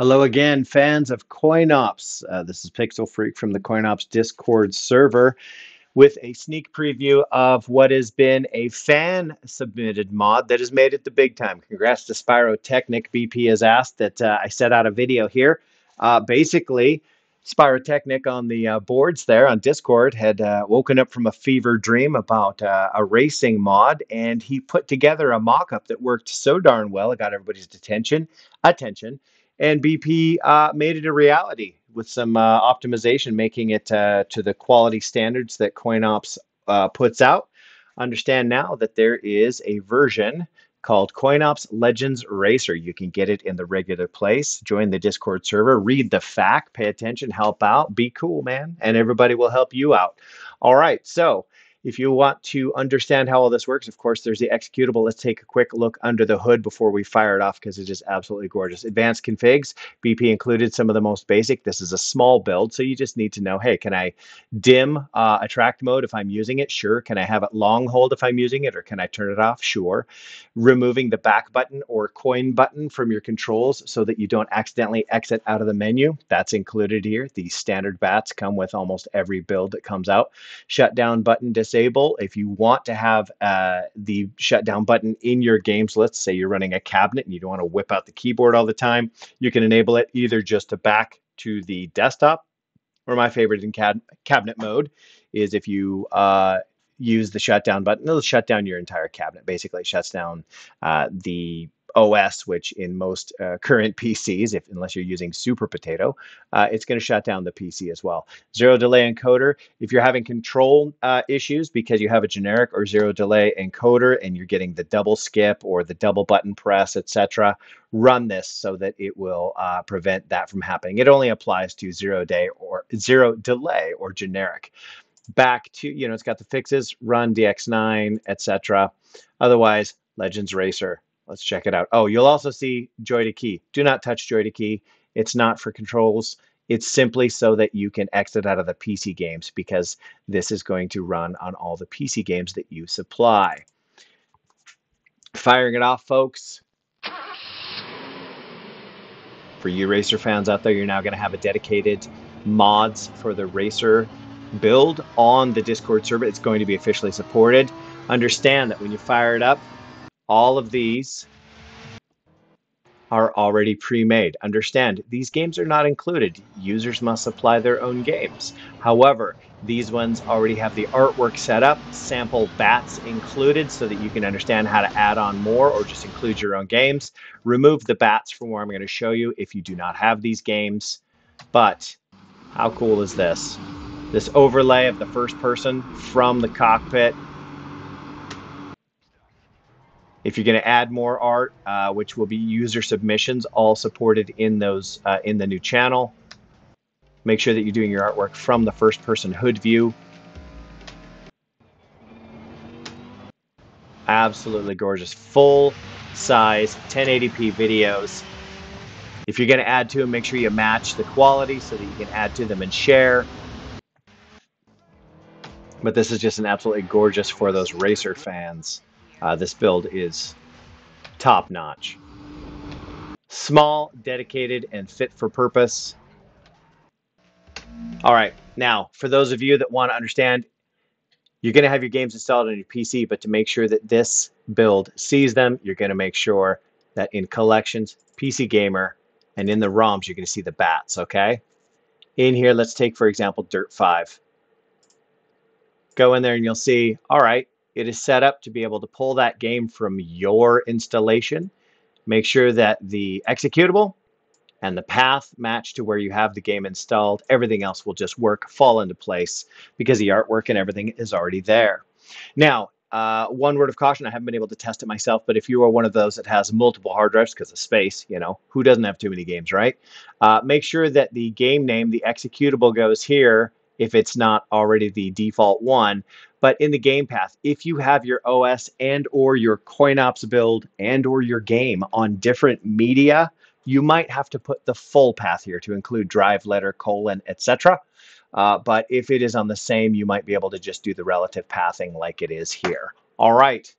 Hello again, fans of CoinOps. Uh, this is Pixel Freak from the CoinOps Discord server with a sneak preview of what has been a fan submitted mod that has made it the big time. Congrats to Spyroteknik. BP has asked that uh, I set out a video here. Uh, basically, Spyroteknik on the uh, boards there on Discord had uh, woken up from a fever dream about uh, a racing mod, and he put together a mock-up that worked so darn well. It got everybody's attention. Attention and BP uh, made it a reality with some uh, optimization, making it uh, to the quality standards that CoinOps uh, puts out. Understand now that there is a version called CoinOps Legends Racer. You can get it in the regular place. Join the Discord server, read the FAQ, pay attention, help out, be cool, man, and everybody will help you out. All right, so if you want to understand how all this works, of course, there's the executable. Let's take a quick look under the hood before we fire it off because it is absolutely gorgeous. Advanced configs, BP included some of the most basic. This is a small build, so you just need to know, hey, can I dim uh, attract mode if I'm using it? Sure. Can I have it long hold if I'm using it, or can I turn it off? Sure. Removing the back button or coin button from your controls so that you don't accidentally exit out of the menu. That's included here. The standard bats come with almost every build that comes out. Shutdown button, disable. If you want to have uh, the shutdown button in your games, let's say you're running a cabinet and you don't want to whip out the keyboard all the time, you can enable it either just to back to the desktop, or my favorite in cab- cabinet mode is if you uh, use the shutdown button, it'll shut down your entire cabinet. Basically, it shuts down uh, the OS, which in most uh, current PCs, if unless you're using Super Potato, uh, it's going to shut down the PC as well. Zero delay encoder. If you're having control uh, issues because you have a generic or zero delay encoder and you're getting the double skip or the double button press, etc., run this so that it will uh, prevent that from happening. It only applies to zero day or zero delay or generic. Back to you know, it's got the fixes, run DX9, etc. Otherwise, Legends Racer Let's check it out. Oh, you'll also see Joy to Key. Do not touch Joy to Key. It's not for controls. It's simply so that you can exit out of the PC games because this is going to run on all the PC games that you supply. Firing it off, folks. For you Racer fans out there, you're now going to have a dedicated mods for the Racer build on the Discord server. It's going to be officially supported. Understand that when you fire it up, all of these are already pre-made. Understand, these games are not included. Users must supply their own games. However, these ones already have the artwork set up, sample bats included so that you can understand how to add on more or just include your own games. Remove the bats from where I'm going to show you if you do not have these games. But how cool is this? This overlay of the first person from the cockpit if you're going to add more art, uh, which will be user submissions, all supported in those uh, in the new channel. Make sure that you're doing your artwork from the first person hood view. Absolutely gorgeous. Full size 1080p videos. If you're going to add to them, make sure you match the quality so that you can add to them and share. But this is just an absolutely gorgeous for those racer fans. Uh, this build is top notch. Small, dedicated, and fit for purpose. All right, now for those of you that want to understand, you're going to have your games installed on your PC, but to make sure that this build sees them, you're going to make sure that in collections, PC Gamer, and in the ROMs, you're going to see the bats, okay? In here, let's take, for example, Dirt 5. Go in there and you'll see, all right, it is set up to be able to pull that game from your installation. Make sure that the executable and the path match to where you have the game installed. Everything else will just work, fall into place because the artwork and everything is already there. Now, uh, one word of caution, I haven't been able to test it myself, but if you are one of those that has multiple hard drives because of space, you know, who doesn't have too many games, right? Uh, make sure that the game name, the executable goes here if it's not already the default one. But in the game path, if you have your OS and or your CoinOps build and or your game on different media, you might have to put the full path here to include drive, letter, colon, etc. Uh, but if it is on the same, you might be able to just do the relative pathing like it is here. All right.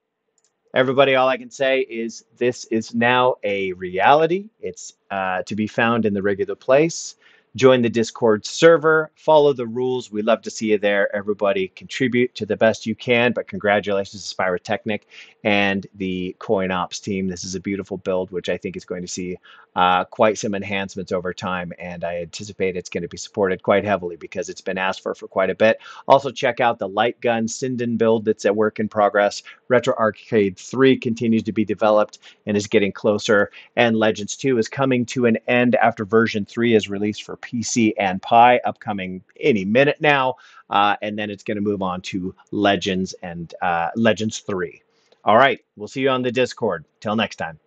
Everybody, all I can say is this is now a reality. It's uh, to be found in the regular place. Join the Discord server, follow the rules. We love to see you there. Everybody contribute to the best you can. But congratulations to Spyroteknik and the CoinOps team. This is a beautiful build, which I think is going to see uh, quite some enhancements over time. And I anticipate it's going to be supported quite heavily because it's been asked for for quite a bit. Also, check out the Light Gun Sinden build that's a work in progress. Retro Arcade 3 continues to be developed and is getting closer. And Legends 2 is coming to an end after version 3 is released for PC and Pi, upcoming any minute now. Uh, and then it's going to move on to Legends and uh, Legends 3. All right, we'll see you on the Discord. Till next time.